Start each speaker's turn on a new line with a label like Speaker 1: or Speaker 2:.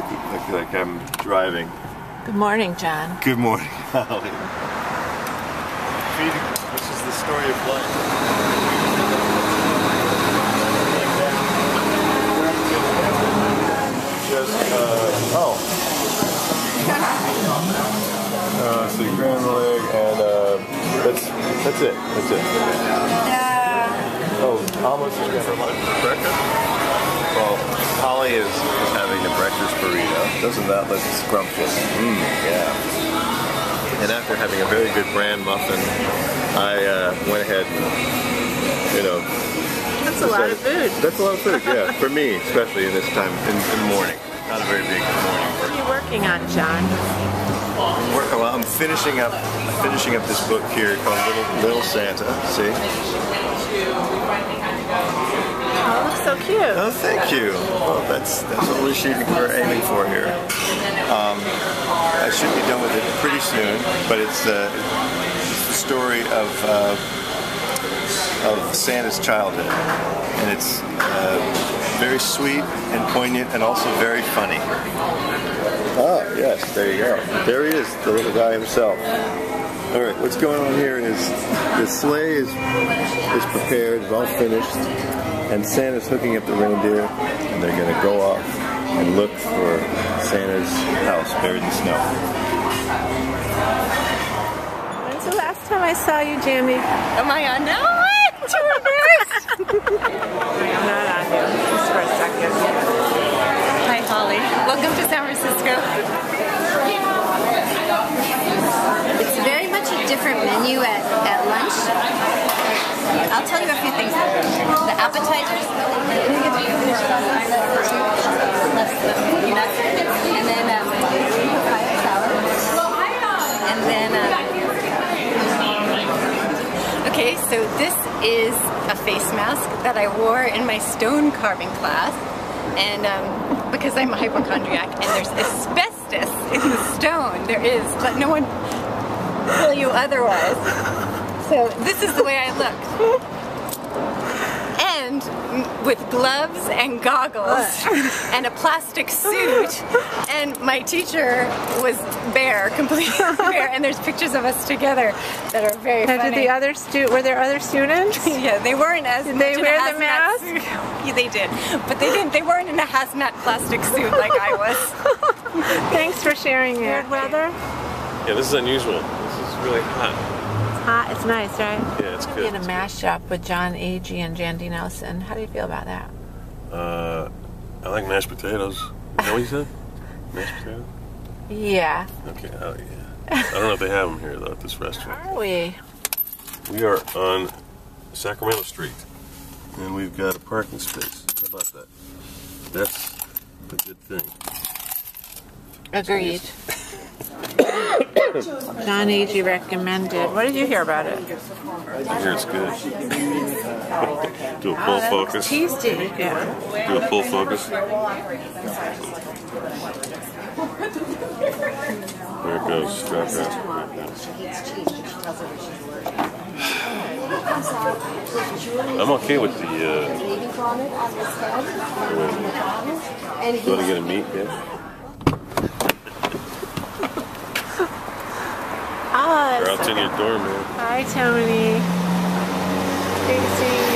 Speaker 1: look like, like I'm driving.
Speaker 2: Good morning, Jon.
Speaker 1: Good morning, Holly. This is the story of life. Just, uh, oh. Uh, so grand leg and uh, that's that's it. That's it. Yeah. Oh, almost for lunch. Doesn't that look scrumptious? Mmm, yeah. And after having a very good bran muffin, I uh, went ahead and, you know,
Speaker 2: That's a lot of food.
Speaker 1: that's a lot of food, yeah. For me, especially in this time in, in the morning. Not a very big morning
Speaker 2: What are you working on, Jon?
Speaker 1: work- Well, I'm finishing up finishing up this book here called Little Little Santa. See?
Speaker 2: Oh, so cute.
Speaker 1: Oh, thank you. Well, that's that's what we're shooting. We're aiming for here. Um, I should be done with it pretty soon, but it's, uh, it's the story of uh, of Santa's childhood, and it's uh, very sweet and poignant, and also very funny. Ah, yes, there you go. There he is, the little guy himself. All right, what's going on here is the sleigh is is prepared, it's all finished, and Santa's hooking up the reindeer, and they're going to go off and look for Santa's house buried in snow.
Speaker 2: When's the last time I saw you, Jamie?
Speaker 3: Am I on now? What? Too embarrassed.
Speaker 2: I'm not on you. Just for a second.
Speaker 3: Hi, Holly. Welcome to San Francisco.
Speaker 4: It's very much a different menu at, at lunch. I'll tell you a few things. The appetizers, and then um, and then. Um, okay, so this is a face mask that I wore in my stone carving class, and um, because I'm a hypochondriac, and there's asbestos in the stone. There is. but no one tell you otherwise. So this is the way I looked. And with gloves and goggles and a plastic suit. And my teacher was bare, completely bare. And there's pictures of us together that are very
Speaker 2: Now,
Speaker 3: funny.
Speaker 2: did the other stu- were there other students?
Speaker 3: yeah, they weren't as
Speaker 2: Did they
Speaker 3: in
Speaker 2: wear the mask?
Speaker 3: Yeah, they did, but they didn't. They weren't in a hazmat plastic suit like I was.
Speaker 2: Thanks for sharing it. Good weather.
Speaker 1: Yeah, this is unusual. This is really hot.
Speaker 2: It's hot. It's nice, right?
Speaker 1: Yeah, it's good.
Speaker 2: In a mashup with Jon Agee and Jandy Nelson. How do you feel about that?
Speaker 5: Uh, I like mashed potatoes. Is that what you said? Mashed potatoes?
Speaker 2: Yeah.
Speaker 5: Okay, oh yeah. I don't know if they have them here though at this restaurant.
Speaker 2: Are we?
Speaker 5: We are on Sacramento Street, and we've got a parking space. How about that? That's a good thing.
Speaker 2: Agreed. Jon Agee recommended. What did you hear about it?
Speaker 5: I hear it's good. Do a full focus.
Speaker 2: Tasty. Yeah.
Speaker 5: Do a full focus. There it goes. Strap. I'm okay with the. Uh, you want to get a meat? Yeah. In your door, man.
Speaker 2: Hi, Tony. Casey.